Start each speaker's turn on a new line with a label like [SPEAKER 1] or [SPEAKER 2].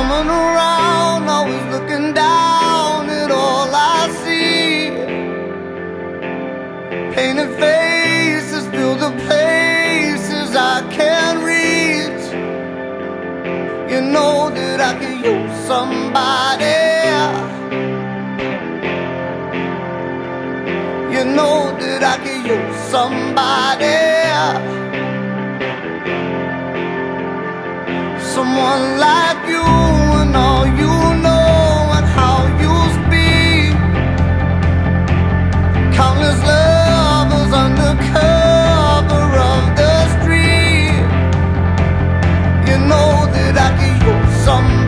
[SPEAKER 1] Coming around, always looking down at all I see. Painted faces fill the places I can't reach. You know that I could use somebody. You know that I could use somebody. Someone like you. some